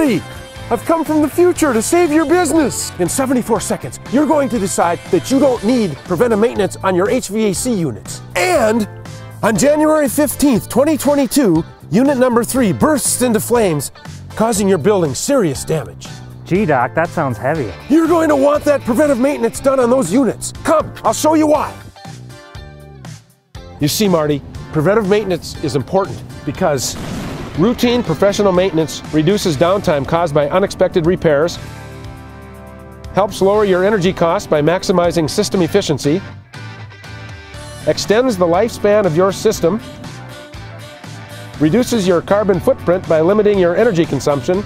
Marty! I've come from the future to save your business. In 74 seconds, you're going to decide that you don't need preventive maintenance on your HVAC units. And on January 15th, 2022, unit number three bursts into flames, causing your building serious damage. Gee, Doc, that sounds heavy. You're going to want that preventive maintenance done on those units. Come, I'll show you why. You see, Marty, preventive maintenance is important because routine professional maintenance reduces downtime caused by unexpected repairs, helps lower your energy costs by maximizing system efficiency, extends the lifespan of your system, reduces your carbon footprint by limiting your energy consumption,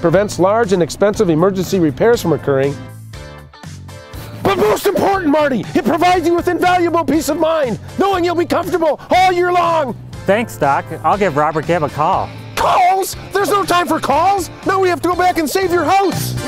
prevents large and expensive emergency repairs from occurring, but most important, Marty, it provides you with invaluable peace of mind, knowing you'll be comfortable all year long. Thanks, Doc. I'll give Robert Gibb a call. Calls? There's no time for calls. Now we have to go back and save your house.